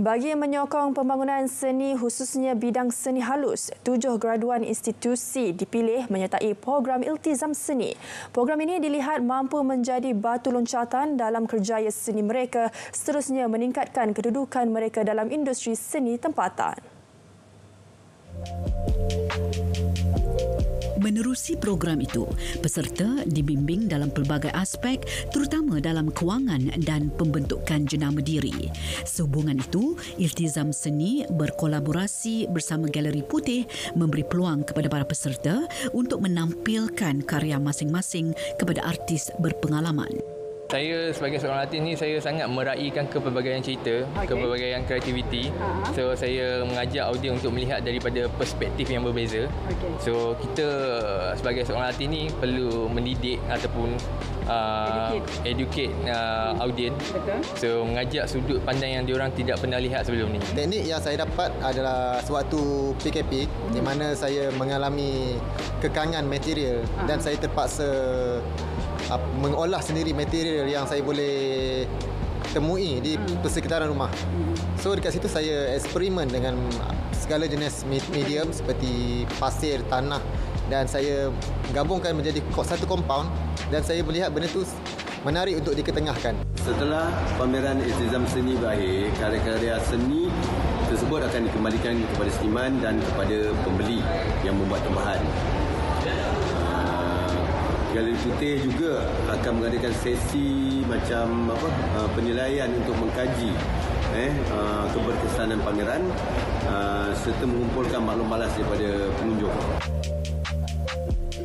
Bagi menyokong pembangunan seni khususnya bidang seni halus, tujuh graduan institusi dipilih menyertai program Iltizam Seni. Program ini dilihat mampu menjadi batu loncatan dalam kerjaya seni mereka seterusnya meningkatkan kedudukan mereka dalam industri seni tempatan. Menerusi program itu, peserta dibimbing dalam pelbagai aspek terutama dalam kewangan dan pembentukan jenama diri. Sehubungan itu, Iltizam Seni berkolaborasi bersama Galeri Putih memberi peluang kepada para peserta untuk menampilkan karya masing-masing kepada artis berpengalaman. Saya sebagai seorang artis ni saya sangat meraihkan kepelbagaian cerita, okay. kepelbagaian kreativiti. Uh-huh. So saya mengajak audiens untuk melihat daripada perspektif yang berbeza. Okay. So kita sebagai seorang artis ni perlu mendidik ataupun uh, educate, educate uh, audiens. So mengajak sudut pandang yang diorang tidak pernah lihat sebelum ni. Teknik yang saya dapat adalah sewaktu PKP hmm. di mana saya mengalami kekangan material uh-huh. dan saya terpaksa mengolah sendiri material yang saya boleh temui di hmm. persekitaran rumah. Hmm. So dekat situ saya eksperimen dengan segala jenis medium seperti pasir, tanah dan saya gabungkan menjadi satu compound dan saya melihat benda tu menarik untuk diketengahkan. Setelah pameran Iltizam Seni berakhir, karya-karya seni tersebut akan dikembalikan kepada seniman dan kepada pembeli yang membuat tambahan. Galeri Putih juga akan mengadakan sesi macam apa uh, penilaian untuk mengkaji eh uh, keberkesanan pameran uh, serta mengumpulkan maklum balas daripada pengunjung.